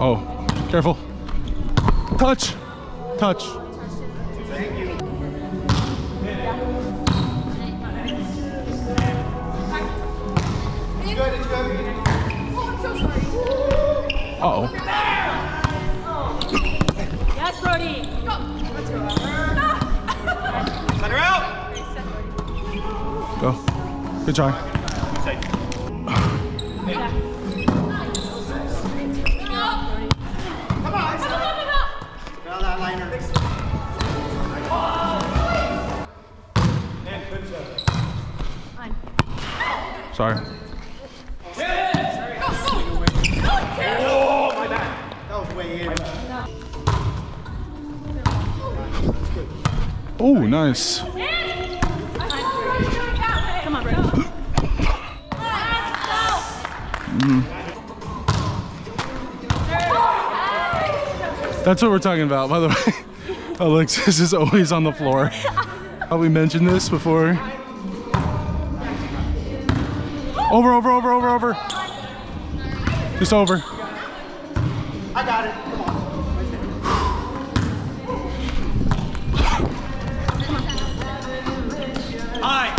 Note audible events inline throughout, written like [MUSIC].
Oh, careful. Touch. Touch. Uh oh. Yes, Brody. Go. Send her out. Go. Good try. Sorry. Oh, nice. Come on, Brody. That's what we're talking about, by the way. [LAUGHS] Alexis is always on the floor. We mentioned this before? Over, over, over, over, over. Just over. I got it. Come on. Hi.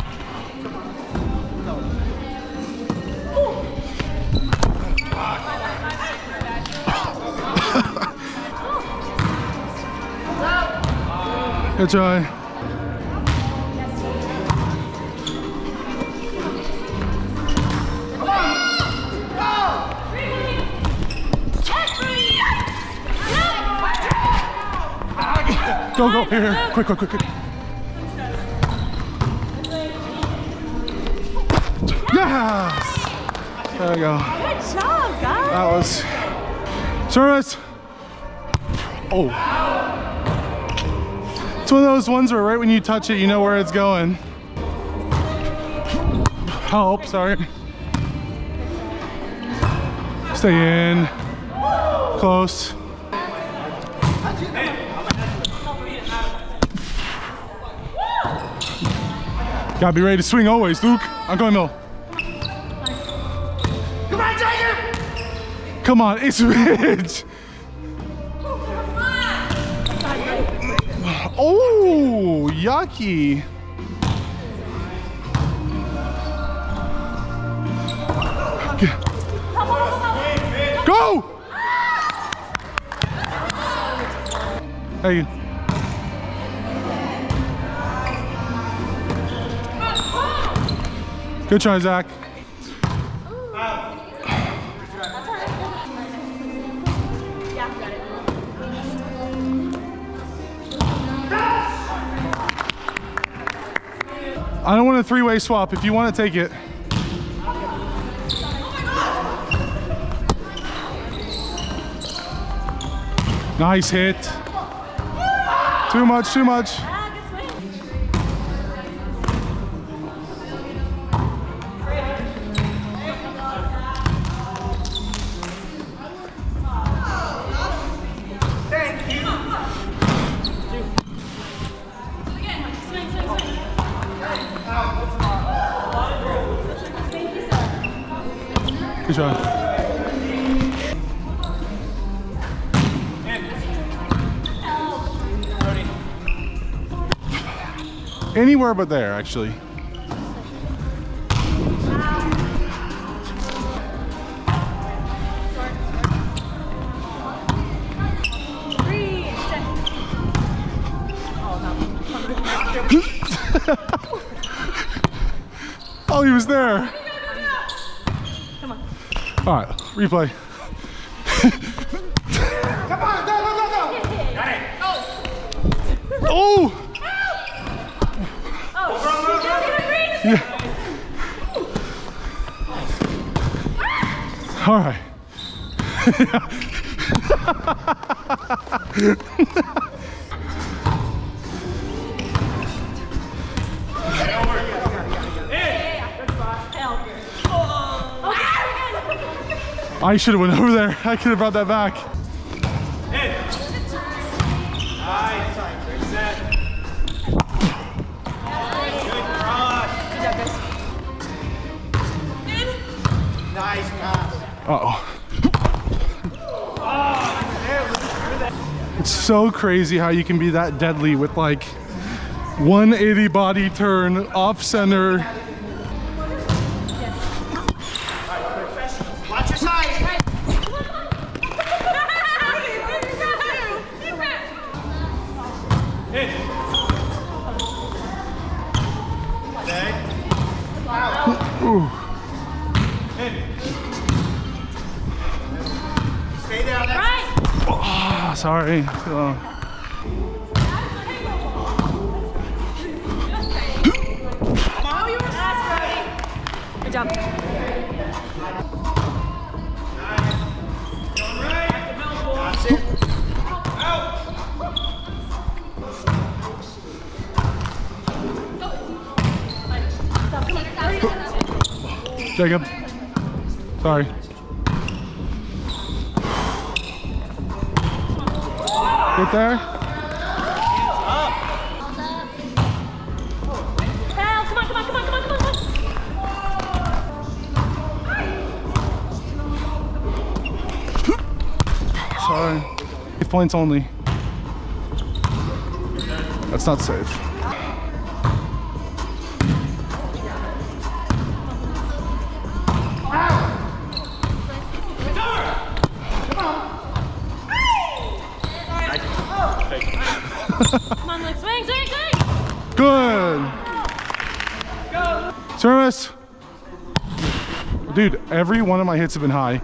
Good try. Go, go, here, here. Quick, quick, quick, quick. Yes! There we go. Good job, guys. That was service. Oh. It's one of those ones where right when you touch it, you know where it's going. Help, sorry. Stay in. Close. Gotta be ready to swing always, Luke. I'm going middle. Come on, Tiger. Come on, it's Ridge. Oh, yucky. Go! Hey. Good try, Zach. I don't want a three-way swap. If you want to take it. Nice hit. Too much, too much. Good shot. Anywhere but there, actually. [LAUGHS] Oh, he was there. All right, replay. Come on, go, go, go, go. Oh! Oh, you got it, All right. [LAUGHS] I should have went over there. I could have brought that back. Nice. Great set. Nice pass. Uh oh. It's so crazy how you can be that deadly with like 180 body turn, off center. Okay. Stay down there. Right. Ah, sorry. Uh, Good job. That's it. Jacob. Sorry. Get there. Val, come on, come on, come on, come on, come on, come on. Sorry. Eight points only. That's not safe. Service. Dude, every one of my hits have been high.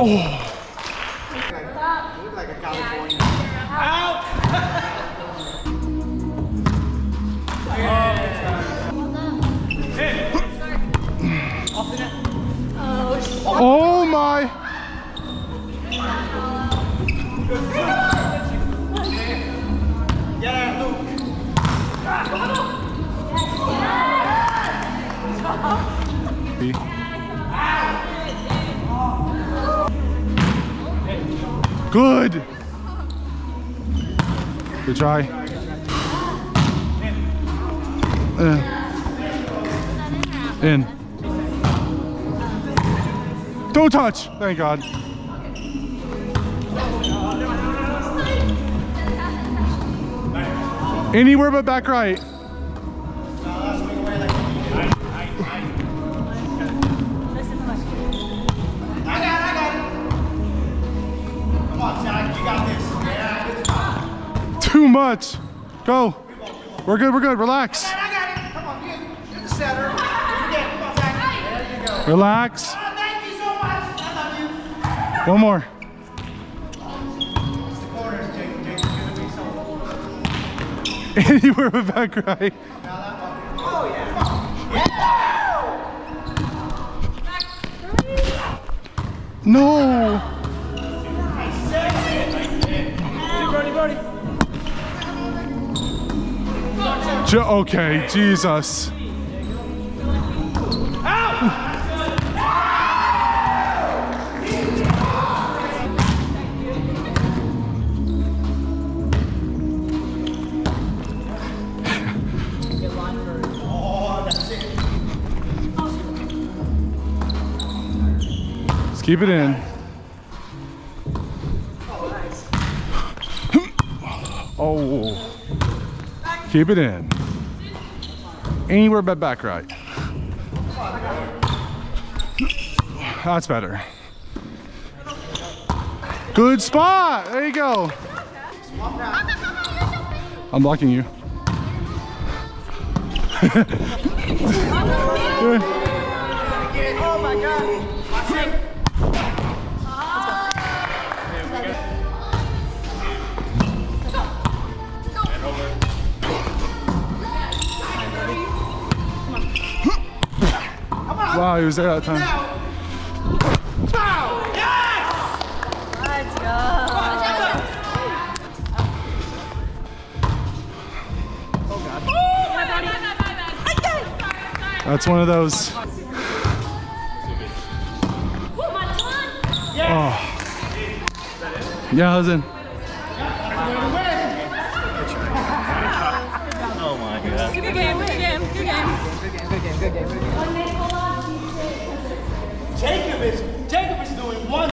Look Good. Good try. Uh. In. Don't touch. Thank God. Anywhere but back right. On, Zach, you got this. Yeah. Too much. Go. We're good. We're good. Relax. I got it. Come on, get, get the setter. You get it. Come on, Zach. There you go. Relax. Oh, so much. I love you. One more. [LAUGHS] It's the corners, Jake. Jake's gonna be so. Anywhere but back right. Oh, yeah. No. Jo- okay, Jesus. Let's keep it in. Oh. Keep it in. Anywhere but back right. That's better. Good spot. There you go. I'm blocking you. Oh, my God. Wow, he was there that time. Wow. Yes! Let's go. That's one of those. Come on, come on. Oh. Yeah, I was in. Good game, good game, good game. Jacobus